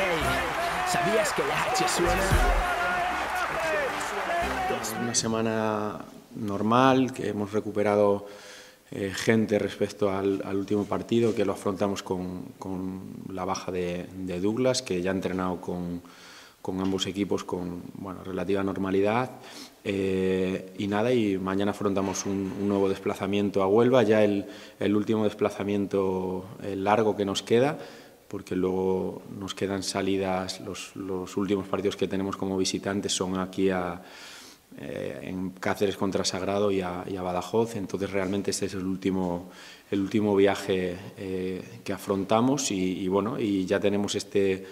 Hey, ¿sabías que la H suena? Es una semana normal, que hemos recuperado eh, gente respecto al, último partido, que lo afrontamos con, la baja de, Douglas, que ya ha entrenado con, ambos equipos con bueno, relativa normalidad. Eh, y nada, y mañana afrontamos un, nuevo desplazamiento a Huelva, ya el, el último desplazamiento largo que nos queda porque luego nos quedan salidas, los, últimos partidos que tenemos como visitantes son aquí a, eh, en Cáceres contra Sagrado y a, Badajoz, entonces realmente este es el último, el último viaje eh, que afrontamos y, bueno, y ya tenemos este,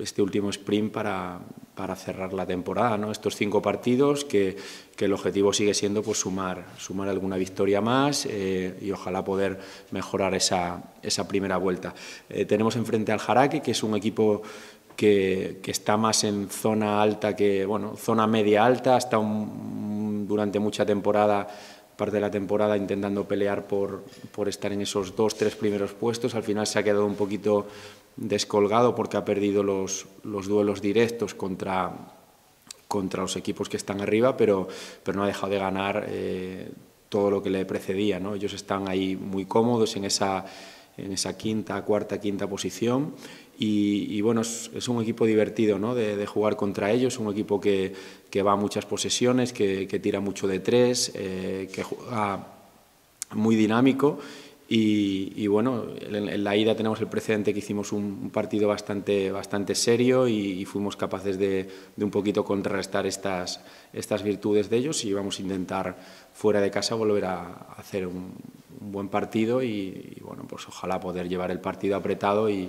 este último sprint para, para cerrar la temporada, ¿no? estos cinco partidos que, el objetivo sigue siendo pues, sumar, sumar alguna victoria más eh, y ojalá poder mejorar esa, esa primera vuelta. Eh, tenemos enfrente al Jaraki, que es un equipo que, que, está más en zona alta que, bueno, zona media alta, hasta un, durante mucha temporada parte de la temporada intentando pelear por, por estar en esos dos, tres primeros puestos. Al final se ha quedado un poquito descolgado porque ha perdido los, los duelos directos contra, contra los equipos que están arriba, pero, pero no ha dejado de ganar eh, todo lo que le precedía. ¿no? Ellos están ahí muy cómodos en esa, en esa quinta, cuarta, quinta posición. Y, bueno, es, un equipo divertido ¿no? de, jugar contra ellos, un equipo que, que va a muchas posesiones, que, que tira mucho de tres, eh, que juega muy dinámico y, y, bueno, en, en, la ida tenemos el precedente que hicimos un, un partido bastante, bastante serio y, y fuimos capaces de, de, un poquito contrarrestar estas, estas virtudes de ellos y vamos a intentar fuera de casa volver a, a hacer un, un, buen partido y, y, bueno, pues ojalá poder llevar el partido apretado y,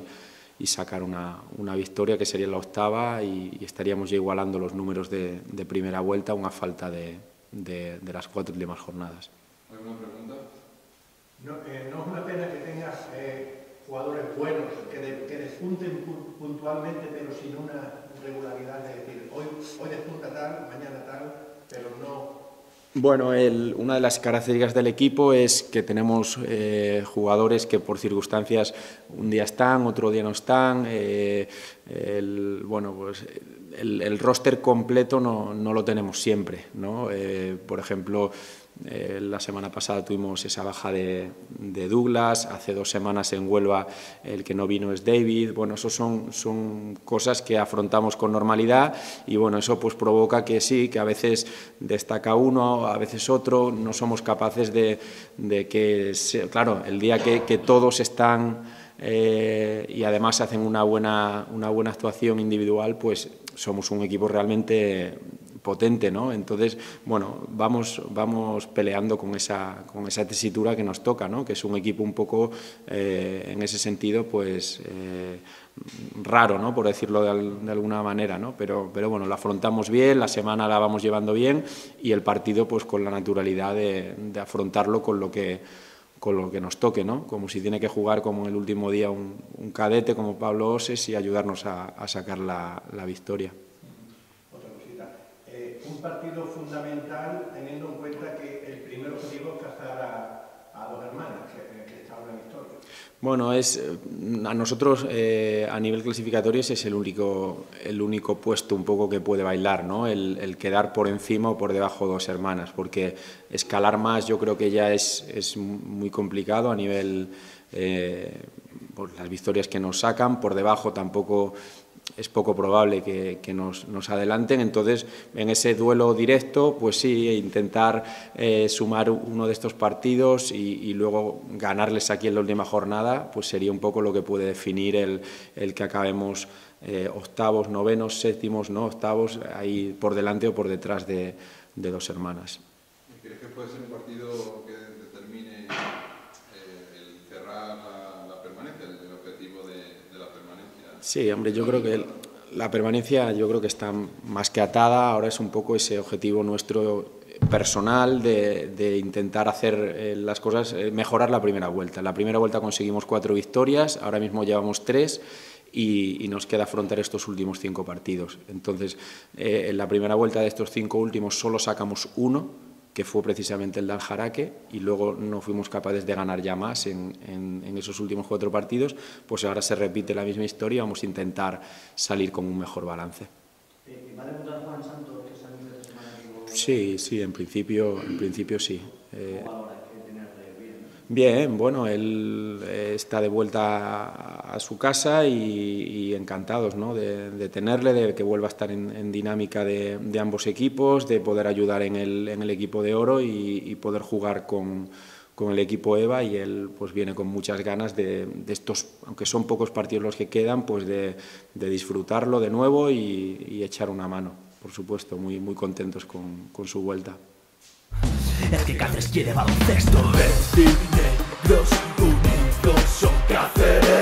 y sacar una, una, victoria que sería la octava y, estaríamos ya igualando los números de, de primera vuelta una falta de, de, de las cuatro últimas jornadas. ¿Alguna pregunta? No, eh, no, es una pena que tengas eh, jugadores buenos, que, de, que, puntualmente, pero sin una regularidad hoy, hoy despunta tal, mañana tal, pero no... Bueno, una de las características del equipo es que tenemos eh, jugadores que por circunstancias un día están, otro día no están. Eh, el, bueno, pues el, roster completo no, no, lo tenemos siempre. ¿no? Eh, por ejemplo, eh, la semana pasada tuvimos esa baja de, Douglas, hace dos semanas en Huelva el que no vino es David. Bueno, eso son, son cosas que afrontamos con normalidad y bueno, eso pues provoca que sí, que a veces destaca uno, a veces otro, no somos capaces de, de que, claro, el día que, que todos están eh, y además hacen una buena, una buena actuación individual, pues somos un equipo realmente potente, ¿no? Entonces, bueno, vamos, vamos peleando con esa, con esa tesitura que nos toca, ¿no? Que es un equipo un poco, eh, en ese sentido, pues eh, raro, ¿no? Por decirlo de, de, alguna manera, ¿no? Pero, pero bueno, lo afrontamos bien, la semana la vamos llevando bien y el partido, pues con la naturalidad de, afrontarlo con lo que con lo que nos toque, ¿no? Como si tiene que jugar como en el último día un, cadete como Pablo Oses y ayudarnos a, sacar la, la victoria un partido fundamental teniendo en cuenta que el primer objetivo es cazar a, dos hermanas, que, que está una victoria. Bueno, es, a nosotros eh, a nivel clasificatorio ese es el único, el único puesto un poco que puede bailar, ¿no? el, quedar por encima o por debajo de dos hermanas, porque escalar más yo creo que ya es, es muy complicado a nivel eh, por las victorias que nos sacan, por debajo tampoco es poco probable que, nos, adelanten. Entonces, en ese duelo directo, pues sí, intentar eh, sumar uno de estos partidos y, luego ganarles aquí en la última jornada, pues sería un poco lo que puede definir el, el que acabemos eh, octavos, novenos, séptimos, no octavos, ahí por delante o por detrás de, de dos hermanas. ¿Crees que puede ser un partido que determine eh, el cerrar la, la permanencia, el objetivo de, de la permanencia? Sí, hombre, yo creo que la permanencia yo creo que está más que atada, ahora es un poco ese objetivo nuestro personal de, intentar hacer eh, las cosas, eh, mejorar la primera vuelta. La primera vuelta conseguimos cuatro victorias, ahora mismo llevamos tres y, nos queda afrontar estos últimos cinco partidos. Entonces, eh, en la primera vuelta de estos cinco últimos solo sacamos uno, que fue precisamente el de Aljaraque, y luego no fuimos capaces de ganar ya más en, esos últimos cuatro partidos, pues ahora se repite la misma historia, vamos a intentar salir con un mejor balance. ¿Va a debutar Juan Santos Sí, sí, en principio, en principio sí. Eh, Bien, bueno, él eh, está de vuelta a, su casa y, encantados ¿no? de, tenerle, de que vuelva a estar en, dinámica de, ambos equipos, de poder ayudar en el, en el equipo de oro y, poder jugar con, con, el equipo EVA y él pues viene con muchas ganas de, estos, aunque son pocos partidos los que quedan, pues de, disfrutarlo de nuevo y, echar una mano, por supuesto, muy, muy contentos con, con su vuelta. Es que Cáceres quiere baloncesto. Verde y negros unidos son Cáceres.